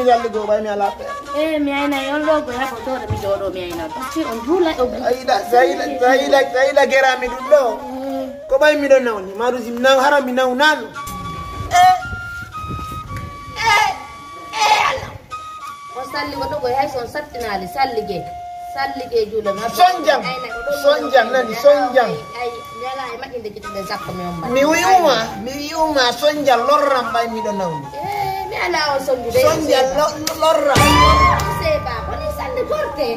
mi galle goo ɓay mi ala feere e mi ayna par ce que on juula o ayiɗa sayiɗa sayiɗa gerami ɗum ɗo ko ɓay miɗo nawni marusi mi naw hara mi nawnano o salli ko ɗogoy hay son sattinali sallige sallige juula mi Sonjam. Sonjam nani, sonjam. e mi mi lorram ɓay miɗo nawni e mi ala o sonjude soñdia lorram seba. koni salli gorte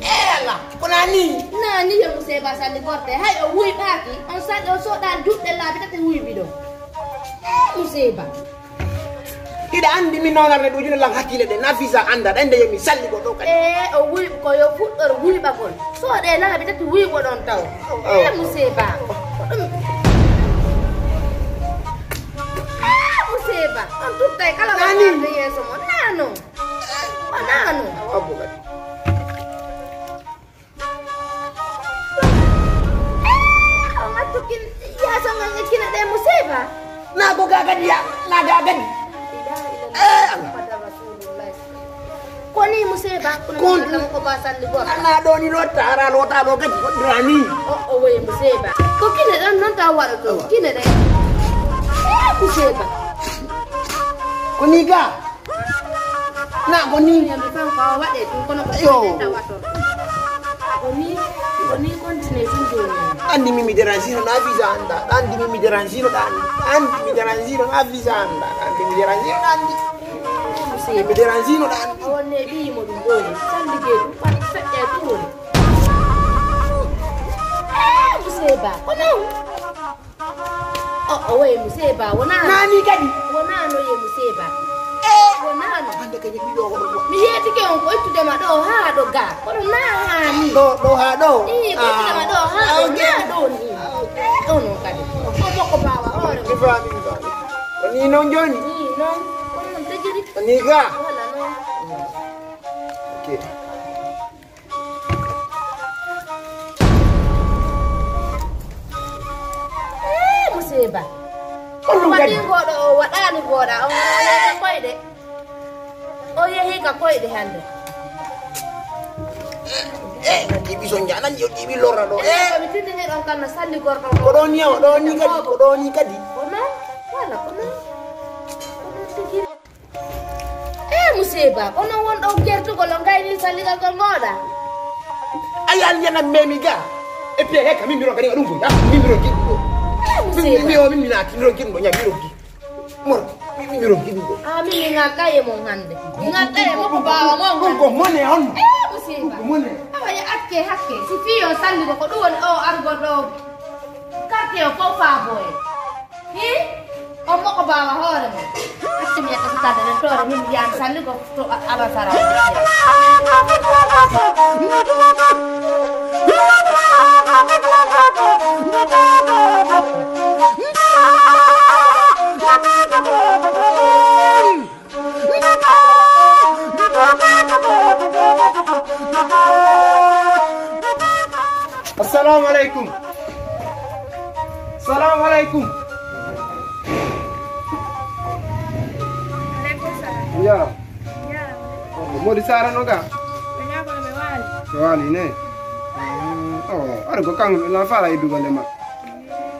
e ala kona ni nani? Yo seba salli gorte hay o wuyɓaki on salli o soɗa juɗɗe laabi tati wuyɓi ɗo e seba. Hiɗa andi mi nownarne ɗo joni lan hakkille ɗe nafisa anda ɗa nde yomi salli go ɗo kadi e o wuyɓ ko yo fuɗɗor wuyɓagol soɗe laabi tati wuyɓo ɗon taw e mo tuttay kala Nani? yeeso mo nano. Nano. Abbo kadi o gattukin yeeso ngal ekkina ɗe mo seba nago ga kadi ya naga kadi koni museba Kon- ko ba salli go ana ɗo ni lotta ara lota ɗo kadi waɗira ni o o woye museba ko waɗa to kine ɗe e museba ko ni? Ga na kono koni andi mimi deransino na visa anda andi mimi deransino ɗa andi andi mi deransino na visa anda andi mi deransino ɗa andi mi museba deransino ɗa andi o wonne ɓiyimo ɗum ɗoni sallige ɗum pat feƴƴe ɗum woni e museba ko non o o woye museba wonano nani kadi wonano ye museba wonano hande kañum ɓiɗo ɗum mi yeetike on ko ittudema ɗo haa ɗo ga kono na hani ɗo ɗo ha ɗo ittudema ɗo haa ɗo na ɗo ni ɗo non kadi o mokko bawa hoore mi fami mi fami ko ni noon joni ni noon kono non tejiri ko ni ga wala noon ok e museba Oɗum kadi waɗi goɗo o waɗani goɗa on yehi koyɗe o yehi ka koyɗe hande. E ɗiɓi so jananji o ɗiɓi lorra ɗo e mi tindini ɗon kam no salli gorɗon ko ɗo ni o ɗo ni kadi ko ɗo ni kadi. Ko non wala ko non ko non tejiri e museba kono wonɗo gertugol o gayni salligal gol ngoɗa ayi an yanam memi ga. Et puis hekka min mbiron kadi ko ɗum foyi ah min mbiron kiɗɗum ɗo museba mi o min minaki mbiron kiɗum ɗo ñam mbiron ki mor min mbiron kiɗum ɗo a min mi ŋadɗa mon hande mi ŋadɗa moko bawa mon ɗum ko mone on e museba ko mone awaye acce hakke si fiyo salligo ko ɗum woni o argol ɗo quartier o faaboye hi? Hoore mo mi tore min mbiyan salligo to alasara assalamu aleykum salamu aleykum ya. Modi sara no ga to wali ne o ar ko kan la fara idu gale ma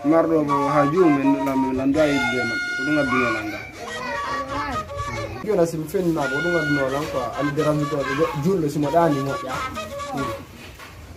mardo bo ha jumen la la nda idu ma ko dunga bi la nda jona sim fen na ko dunga no lan ko al deram ko julle suma dani mo ya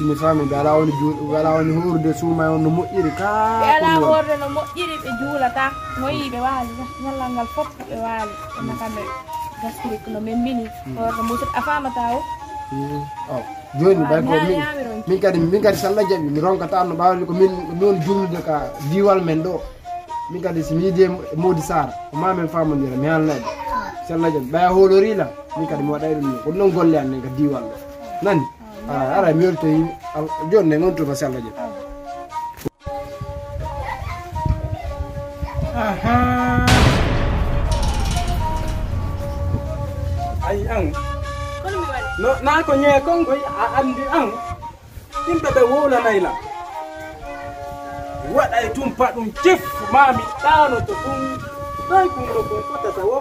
simi fami ɓe ala woni juuɗe ɓe ala woni hurde suuma on no moƴƴiri ka ɓe ala horde no moƴƴiri ɓe juulata moyi ɓe waali ñallal ngal fof ɓe waali ɓena kamɓe gaskiri no min mbini horde musut a famata o joni bay ko min. min kadi min kadi sallah jaaɓi mi ronkata no ɓawde ko min mi woni jumnude ka diwal men ɗo min kadi somi yiidi modi sara ko ma men famodira mi halnayɓe sallah jaaɓi ɓaya holorila min kadi mi waɗay ɗum ni. Ko ɗum ɗon golle an nen ka diwal. Ɗo nani ara miol te jon ne ngon to basal je aha. Ai ang no na ko nye kong ko andi ang tinta da wola naila waɗa tum paɗum cif mami ɗano to ɗum ɗoy kumro kon fotata wo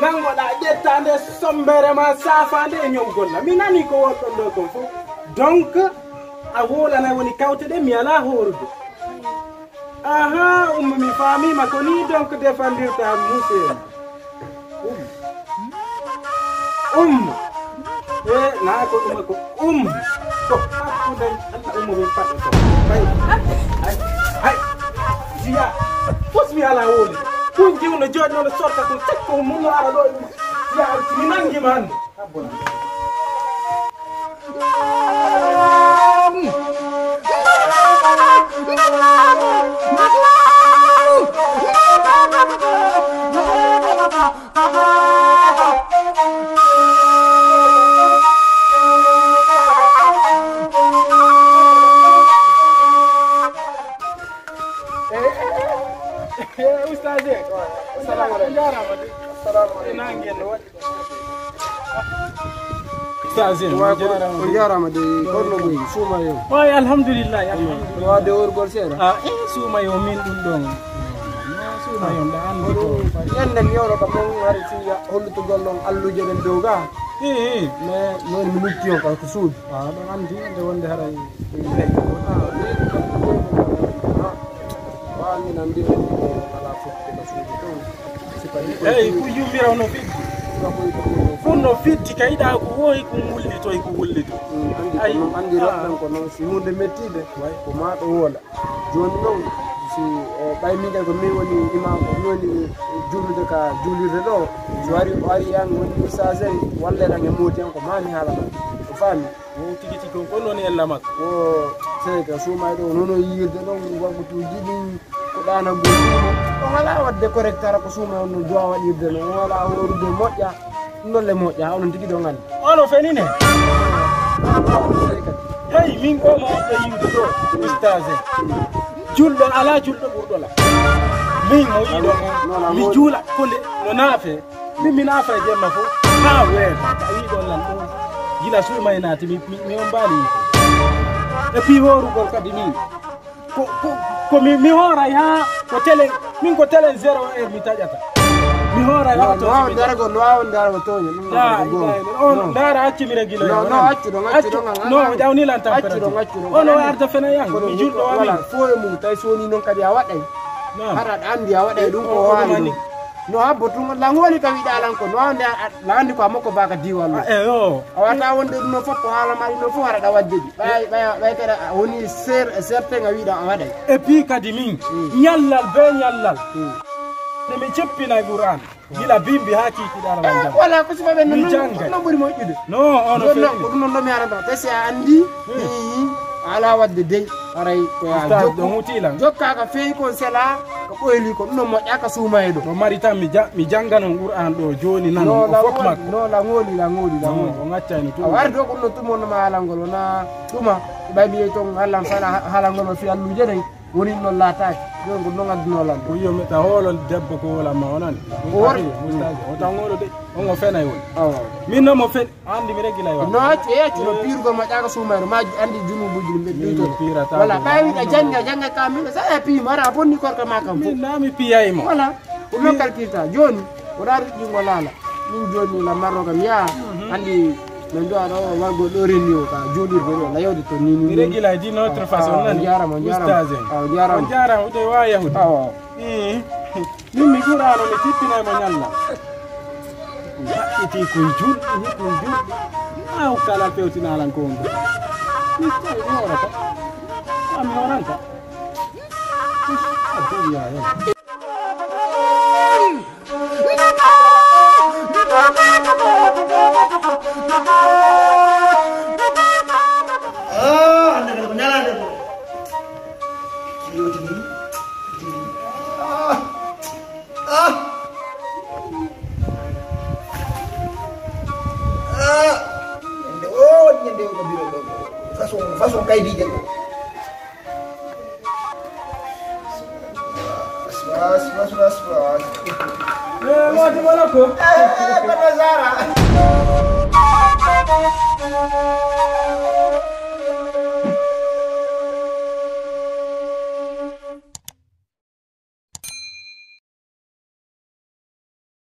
nangoɗa ƴetta nde sombere ma safa nde e ñowgol na mi nani ko wonɗon ɗo kon fof donc a wolanay woni kawte ɗe mi ala horude. Aha umma mi famima ko ni donc defandirta um. Umma e na ko ɗuma ko um. Ko hakkude allah umma min paɗe ko. Bay kun jiwno joɗnono sorta ko tekko muno ara ɗo ya mi way alhamdulillah wade worgol seeɗa a suumayo min ɗum ɗon suumayo nda andi ko ñanden yewno kam noon hari si hollutugol ɗon alluje ɗen dow ga? I mais noon mi lutti on ko suudu a ɗon andi nde wonde haray wamina mbira ala fotte ko suudu ton sipani eyyi ko yummiraw no fiɗɗi fuu no fitti ka yiɗa ko woy ko wullito andi Ay, ko noon andi ah. roɗɗen ko noon si hunde mettide ko ma ɗo woola joni noon si ɓay min kay ko min woni imam min woni jullude ka jullirde ɗo so wari o ari an woni usage ɗan e mooti an ko mami haala ma o faami o tigi tigi ko kon woni ella makko o sey ka suumay ɗo nono yirde ɗon wabbutuji ɗin ko ɗana goɗɗumo on ala wadde correctara ko suuma on no dowa waɗirde no. Wala ala horude moƴƴa ɗum ɗon le moƴƴa onon tigi ɗon andi ono fenine? Hey min ko ma wonɗo yimde ɗo ustage julɗo ala julɗo ɓurɗola min o yiɗo mi juula kole no naafe. Min mi naafa e jemma fo ha weeta a yiɗon lan ɗo gila suuma e naati mi on mbaali et puis horugol kadi min. Ko ko- mi hooray ha ko télé min ko télé zéro heure mi taƴata mi hooray ha no wawa dargo no wawa dargo toño ɗum Ya, ɗon ko ya, goonga on dara accimire gila No, no, accu ɗon, accu ɗon, an- no an- ƴawnilan accu température ɗon, accu ɗon. ono arta fena yang mi julɗo wami wala fo e mum tawi so woni noon kadi a waɗay Naam. hara aɗa andi a waɗay ɗum ko O- no habbo tun langoli kam wiɗa alan ko no wawde la andi ko a makko baka diwal Ah, eh yo a wata wonde ɗum no fof ko haala maɗi no fof haɗa wadde ɗi ɓay ɓay ɓay kadi a woni ser certain a wiɗa a waɗay. Et puis kadi min ñallal be ñallal. Nde mi ceppinay ɓuran gila bimbi ha kikiɗara wan jam wala ko subaɓe Mi janga. no ɓuuri moƴƴude. No ono feni ɗum noon ɗomi haɗata te si a andi a ala wadde dey aray jokku ɗon hutilan jokka ka fewi kon sela ko ɓoyli ko ɗum no moƴƴa ka suumaye ɗo to mari tan mi ja- mi jangganon ɓuran ɗo joni nan no o fof makko no langoli langoli langoli o gaccani a tum wari to ko ɗum no tumonoma haalangol wona ɗuma ɓay mbiye ton hallan fala haalangol o fi alluje ɗen woni noon laataki joni ko noon addunolan ko yiyomi ta hoolon debbo ko wolanma onani O o tan oɗo de ongo fenay woni min noon mo fen andi mi reggilay wa no accu e accu no piirugol moƴƴa ka suumayno ma andi junubuji ɗum ɓe Min mi ɗuytoɗe piirata voilà ɗum. ɓay wiɗa jangga jangga kamino sa a piima ara bonni korka ma kam fof min na mi piyaymo voilà ɗum noon calculta joni woɗa ruƴƴingo laala min joni la marro kam yaa andi no mbiya ɗo wargo ɗo renni o ka joɗirde ɗo layawde to ni mi ni reggilay d'une autre façon Ah, nani on jarama, on jarama. Ustaz en. Ah, on jarama. on jarama ude wawa yahude awa Ih, min mi ɓurano mi tippinaymo ñalla haɓɓiti kon julɗi ni kon julɗi aw kala fewtinalan ko ngo mi tawi mi horata a mi horanta a duwiya hen Próximo, próximo, próximo. É, morte de Monaco. É, tá pra nós arar.